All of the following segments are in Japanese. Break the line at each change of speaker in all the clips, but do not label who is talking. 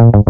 Thank you.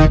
Thank